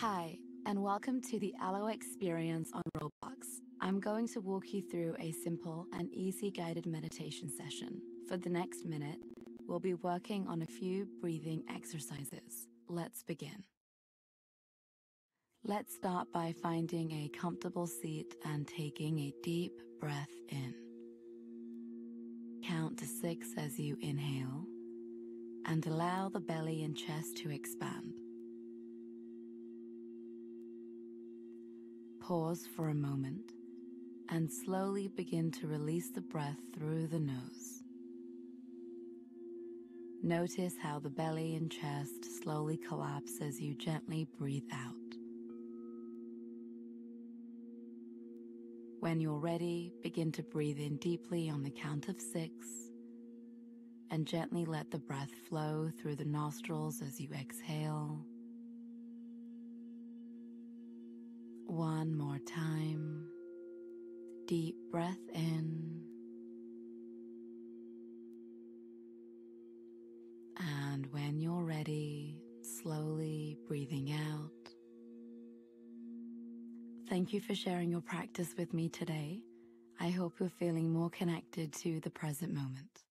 Hi, and welcome to the Alo experience on Roblox. I'm going to walk you through a simple and easy guided meditation session. For the next minute, we'll be working on a few breathing exercises. Let's begin. Let's start by finding a comfortable seat and taking a deep breath in. Count to six as you inhale and allow the belly and chest to expand. Pause for a moment and slowly begin to release the breath through the nose. Notice how the belly and chest slowly collapse as you gently breathe out. When you're ready, begin to breathe in deeply on the count of six and gently let the breath flow through the nostrils as you exhale. One more time. Deep breath in. And when you're ready, slowly breathing out. Thank you for sharing your practice with me today. I hope you're feeling more connected to the present moment.